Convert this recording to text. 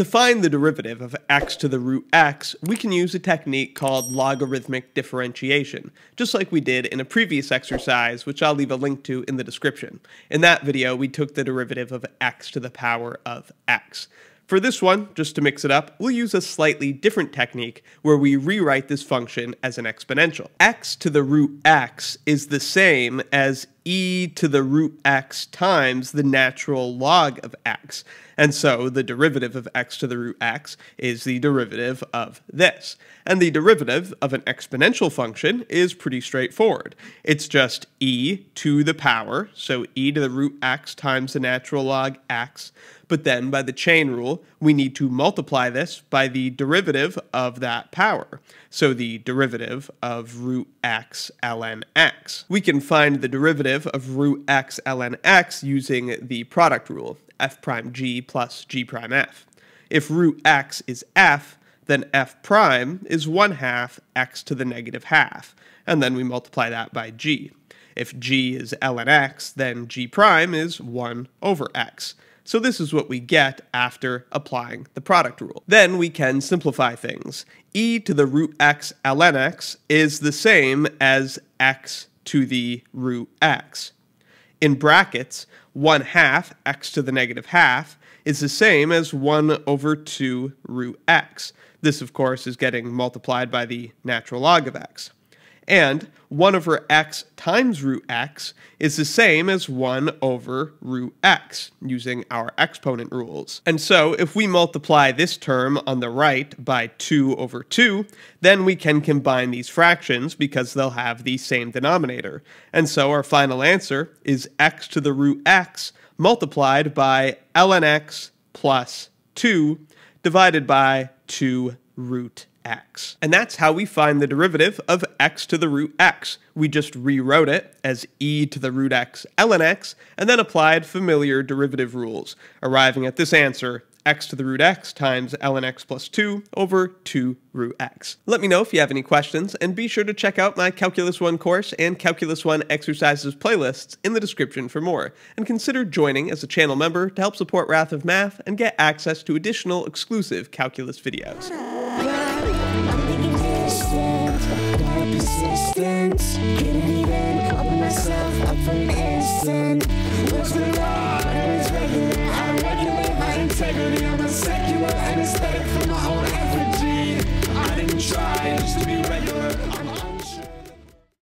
To find the derivative of x to the root x, we can use a technique called logarithmic differentiation, just like we did in a previous exercise, which I'll leave a link to in the description. In that video, we took the derivative of x to the power of x. For this one, just to mix it up, we'll use a slightly different technique where we rewrite this function as an exponential. x to the root x is the same as e to the root x times the natural log of x. And so the derivative of x to the root x is the derivative of this. And the derivative of an exponential function is pretty straightforward. It's just e to the power, so e to the root x times the natural log x, but then by the chain rule, we need to multiply this by the derivative of that power. So the derivative of root x ln x. We can find the derivative of root x ln x using the product rule, f prime g plus g prime f. If root x is f, then f prime is 1 half x to the negative half, and then we multiply that by g. If g is ln x, then g prime is 1 over x. So this is what we get after applying the product rule. Then we can simplify things. e to the root x ln x is the same as x to the root x. In brackets, 1 half x to the negative half is the same as 1 over 2 root x. This, of course, is getting multiplied by the natural log of x and 1 over x times root x is the same as 1 over root x, using our exponent rules. And so if we multiply this term on the right by 2 over 2, then we can combine these fractions because they'll have the same denominator. And so our final answer is x to the root x multiplied by ln x plus 2 divided by 2 root x. And that's how we find the derivative of x to the root x. We just rewrote it as e to the root x ln x, and then applied familiar derivative rules, arriving at this answer x to the root x times ln x plus 2 over 2 root x. Let me know if you have any questions, and be sure to check out my Calculus 1 course and Calculus 1 exercises playlists in the description for more, and consider joining as a channel member to help support Wrath of Math and get access to additional exclusive calculus videos. Persistence Couldn't even open myself up for an instant What's the law? Regular, I regulate my integrity I'm a secular anesthetic